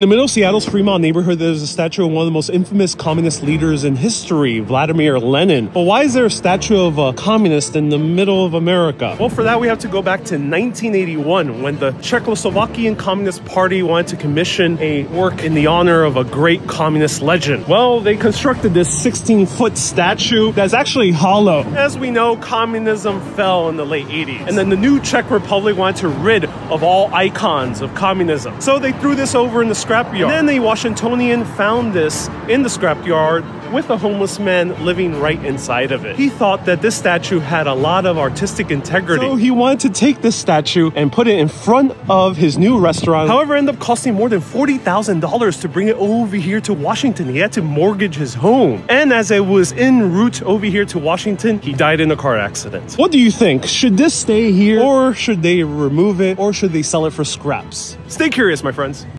In the middle of Seattle's Fremont neighborhood, there's a statue of one of the most infamous communist leaders in history, Vladimir Lenin. But why is there a statue of a communist in the middle of America? Well, for that, we have to go back to 1981 when the Czechoslovakian Communist Party wanted to commission a work in the honor of a great communist legend. Well, they constructed this 16 foot statue that's actually hollow. As we know, communism fell in the late 80s. And then the new Czech Republic wanted to rid of all icons of communism. So they threw this over in the scrapyard. And then the Washingtonian found this in the scrapyard with a homeless man living right inside of it. He thought that this statue had a lot of artistic integrity. So he wanted to take this statue and put it in front of his new restaurant. However, ended up costing more than $40,000 to bring it over here to Washington. He had to mortgage his home. And as it was en route over here to Washington, he died in a car accident. What do you think? Should this stay here or should they remove it or should they sell it for scraps? Stay curious, my friends.